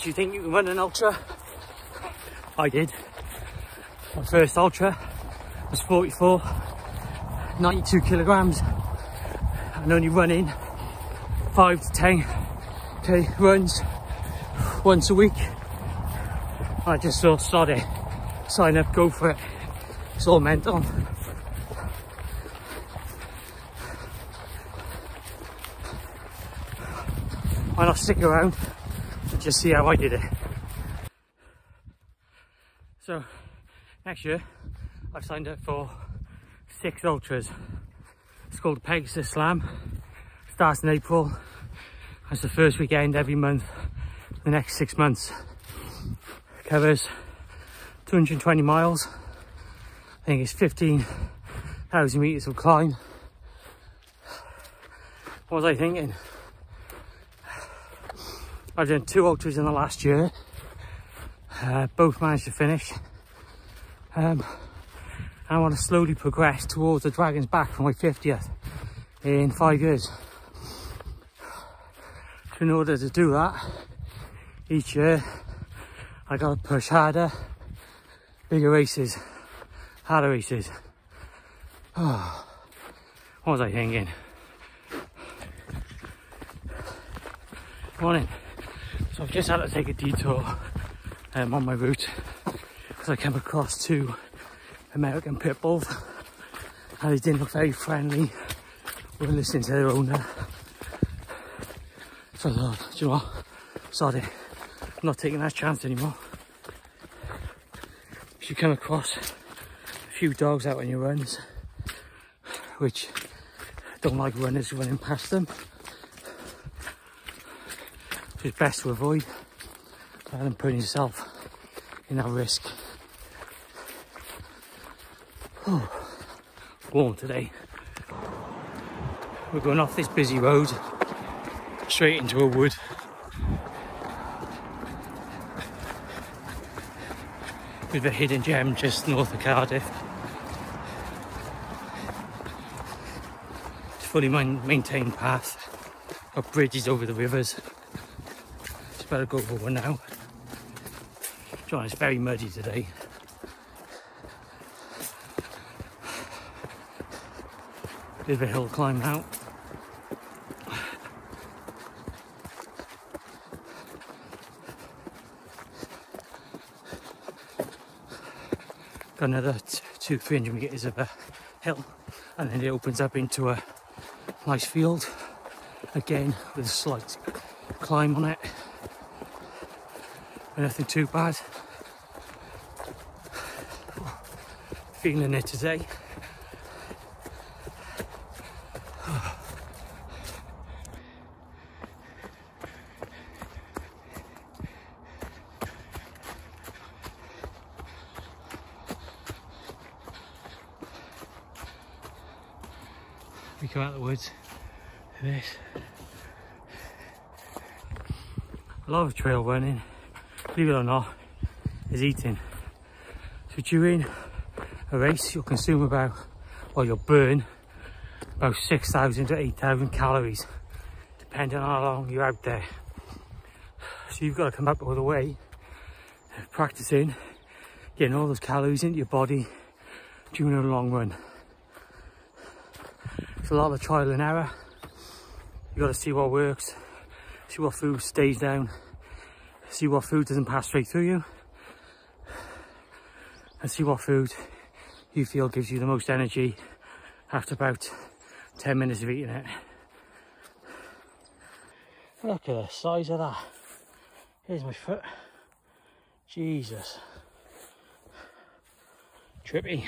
Do you think you can run an ultra? I did. My first ultra was 44, 92 kilograms, and only running five to 10 k runs once a week. I just thought, sod sign up, go for it. It's all mental. Why not stick around just see how I did it? So next year I've signed up for six ultras. It's called Pegasus Slam. Starts in April. That's the first weekend every month for the next six months. Covers 220 miles. I think it's 15,000 meters of climb. What was I thinking? I've done two ultras in the last year. Uh, both managed to finish. Um, I want to slowly progress towards the Dragon's Back for my 50th in five years. In order to do that, each year I gotta push harder, bigger races, harder races. Oh, what was I thinking? Morning. So I've just had to take a detour um, on my route because I came across two American pit bulls and they didn't look very friendly when listening to their owner. So I thought, do you know what? Sorry, I'm not taking that chance anymore. If you come across a few dogs out on your runs, which don't like runners running past them, it's best to avoid rather than putting yourself in that risk. Oh, warm today. We're going off this busy road straight into a wood. With a hidden gem just north of Cardiff. It's fully maintained path. Got bridges over the rivers better go for one now. John, it's very muddy today. Bit of a hill climb out. Got another two, three hundred meters of a hill, and then it opens up into a nice field again with a slight climb on it nothing too bad. Feeling it today. we come out of the woods this a lot of trail running believe it or not, is eating. So during a race, you'll consume about, or you'll burn about 6,000 to 8,000 calories, depending on how long you're out there. So you've got to come up with a way of practicing getting all those calories into your body during a long run. It's a lot of trial and error. You've got to see what works, see what food stays down, see what food doesn't pass straight through you and see what food you feel gives you the most energy after about 10 minutes of eating it. Look at the size of that. Here's my foot. Jesus. Trippy.